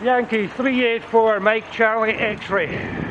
Yankee 384 Mike Charlie X-ray.